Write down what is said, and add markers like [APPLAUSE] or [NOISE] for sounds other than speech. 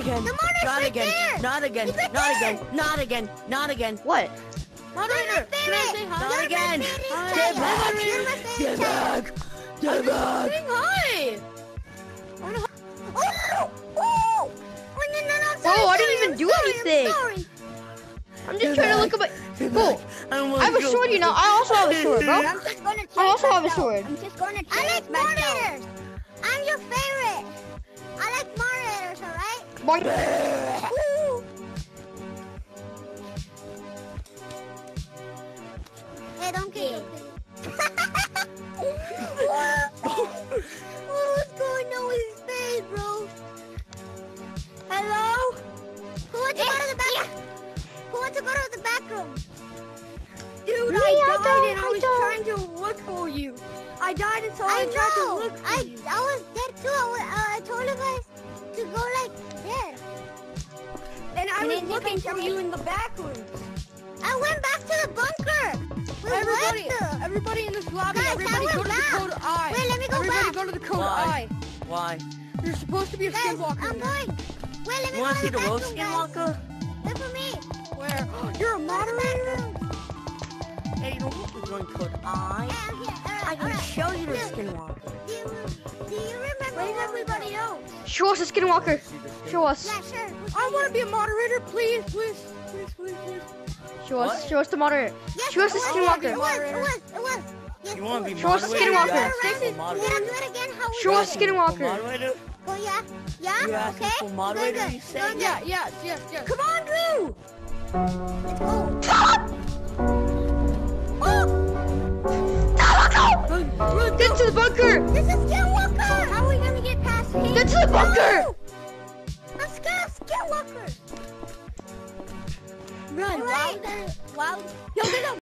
Not again. The monitor's Not right again. there. Not again. He's right Not there. again. Not again. Not again. What? Moderator, can I say hi? Not again. Get back. Get back. Get back. Saying hi. Oh, oh. Oh, no, no, no, sorry, oh, I didn't even I'm do sorry, anything. I'm sorry. I'm Get just trying to look at my. Cool. I don't want I have a sword, you know. I also have a sword, bro. [LAUGHS] I'm just gonna I also have a sword. I'm just gonna I like moderators. I'm your favorite. Boing. Hey, don't get it. What's going on with his face, bro? Hello? Who wants to go to the back? Who wants to go to the back room? Dude, Me, I I died don't, and I I was don't. trying to look for you. I died and so I, I tried to look for I you. And I And was then you looking for you in the back room. I went back to the bunker. We Everybody, went everybody in this lobby, Guys, everybody go to back. the code I. Wait, let me go everybody back. go to the code Why? I. Why? There's supposed to be a Guys, skinwalker. I'm in there. going. Wait, let me You go want to to see the the back real room, guys. Skinwalker? Look for me. Where? [GASPS] You're a moderator? Hey, you know what? We're going code I. Yeah, I'm here. All I can all right. show you the Look, Skinwalker. Do you, do you remember Where's what- everybody else? Show us a skinwalker. Show us. Yeah, sure. I want to be a moderator, please, please, please, please, please. Show us. What? Show us the moderator. Yes, Show us the skinwalker. It was. It was. It was. Yes, You want to be Show us the moderator? Skinwalker. You're asking Stacy, for was. moderator. Yeah, do it again. How we Show us it. Skinwalker. Moderator? Oh yeah. Yeah. You're okay. for moderator, good. you said? Good, good. Yeah, yes, yes, yes. Come on, Drew. Let's go. Oh, Get to the bunker. Get to the bunker. No! Let's get Skinwalker. Run, Right. wild, wild. Yo, get up.